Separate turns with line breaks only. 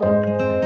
Música